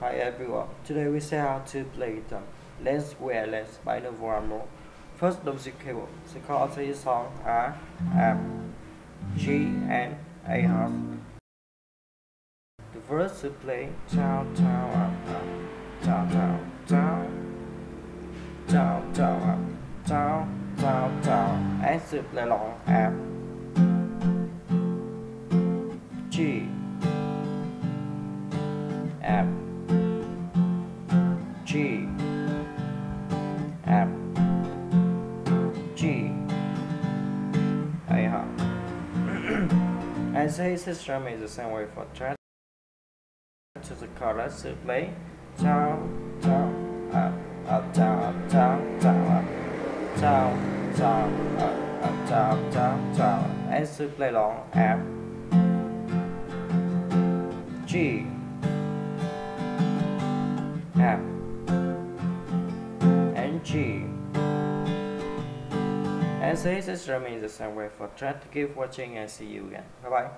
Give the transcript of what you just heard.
Hi everyone, today we set out to play the Let's Wear Less by Novo Amor. First music cable, the chords of the song are and A half. The verse to play down, down, up, ah, up, ah, down, down, down, down, down, up, ah, down, down, down, and to play along F, G, F. G. F G. As a system is the same way for track to the chorus to play. Down down up up down up down down up down down up up down down down as to play long. F G. F and G. And this is remains the same way for try to keep watching and see you again. Bye bye.